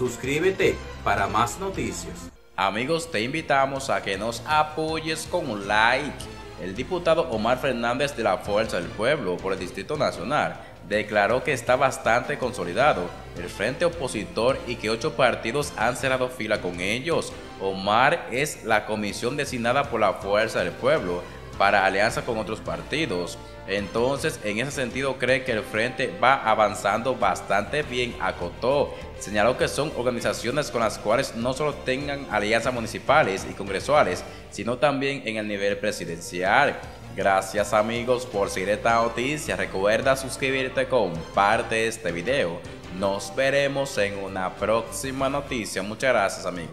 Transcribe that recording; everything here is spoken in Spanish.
Suscríbete para más noticias. Amigos, te invitamos a que nos apoyes con un like. El diputado Omar Fernández de la Fuerza del Pueblo por el Distrito Nacional declaró que está bastante consolidado el frente opositor y que ocho partidos han cerrado fila con ellos. Omar es la comisión designada por la Fuerza del Pueblo para alianza con otros partidos. Entonces, en ese sentido, cree que el frente va avanzando bastante bien, acotó. Señaló que son organizaciones con las cuales no solo tengan alianzas municipales y congresuales, sino también en el nivel presidencial. Gracias amigos por seguir esta noticia. Recuerda suscribirte, comparte este video. Nos veremos en una próxima noticia. Muchas gracias amigos.